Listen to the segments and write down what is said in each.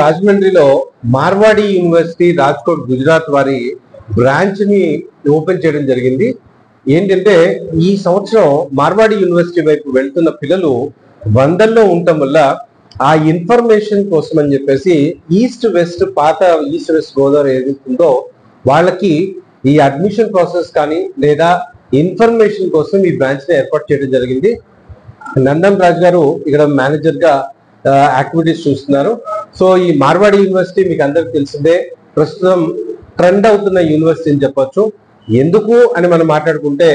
రాజమండ్రిలో మార్వాడి యూనివర్సిటీ రాజ్కోట్ గుజరాత్ వారి బ్రాంచ్ని ఓపెన్ చేయడం జరిగింది. ఏంటంటే ఈ సంవత్సరం మార్వాడి యూనివర్సిటీ వైపు వెళ్తున్న పిల్లలు వందల్లో ఉండటం వల్ల ఆ ఇన్ఫర్మేషన్ కోసం అని చెప్పేసి ఈస్ట్ వెస్ట్ పాత ఈస్ట్ వెస్ట్ గోదావరి ఏదైతుందో వాళ్ళకి ఈ అడ్మిషన్ ప్రాసెస్ కానీ లేదా ఇన్ఫర్మేషన్ కోసం ఈ బ్రాంచ్ని ఏర్పాటు చేయడం జరిగింది. నందన్ రాజ్ గారు ఇక్కడ మేనేజర్గా యాక్టివిటీస్ చూస్తున్నారు. సో ఈ మార్వాడి యూనివర్సిటీ మీకు అందరికి తెలిసిందే ప్రస్తుతం ట్రెండ్ అవుతున్న యూనివర్సిటీ అని చెప్పొచ్చు. ఎందుకు అని మనం మాట్లాడుకుంటే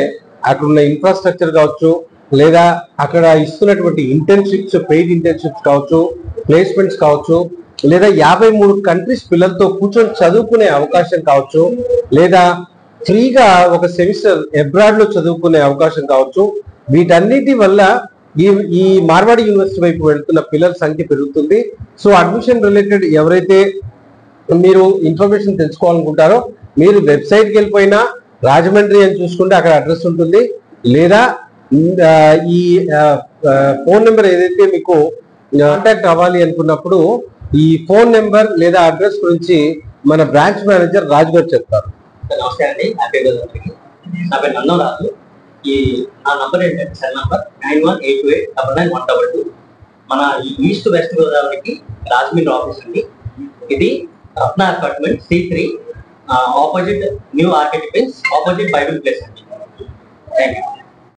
అక్కడ ఉన్న ఇన్ఫ్రాస్ట్రక్చర్ కావచ్చు లేదా అక్కడ ఇస్తున్నటువంటి ఇంటర్న్షిప్స్ పెయిడ్ ఇంటర్న్షిప్స్ కావచ్చు ప్లేస్మెంట్స్ కావచ్చు లేదా యాభై మూడు కంట్రీస్ పిల్లలతో కూర్చొని చదువుకునే అవకాశం కావచ్చు లేదా ఫ్రీగా ఒక సెమిస్టర్ అబ్రాడ్లో చదువుకునే అవకాశం కావచ్చు వీటన్నిటి వల్ల ఈ ఈ మార్వాడి యూనివర్సిటీ వైపు వెళ్తున్న పిల్లల సంఖ్య పెరుగుతుంది. సో అడ్మిషన్ రిలేటెడ్ ఎవరైతే మీరు ఇన్ఫర్మేషన్ తెలుసుకోవాలనుకుంటారో మీరు వెబ్సైట్కి వెళ్ళిపోయినా రాజమండ్రి అని చూసుకుంటే అక్కడ అడ్రస్ ఉంటుంది. లేదా ఈ ఫోన్ నెంబర్ ఏదైతే మీకు కాంటాక్ట్ అవ్వాలి అనుకున్నప్పుడు ఈ ఫోన్ నెంబర్ లేదా అడ్రస్ గురించి మన బ్రాంచ్ మేనేజర్ రాజు గారు చెప్తారు. నమస్కారం అండి. నా పేరు నా పేరు నందం రాజు. ఈ నా నంబర్ ఏంటంటే cell number nine one eight two eight double nine one double two. మన ఈస్ట్ వెస్ట్ గోదావరికి రాజమండ్రి ఆఫీస్ అండి. ఇది Ratna apartment C three opposite new architect opposite Bible place అండి. Thank you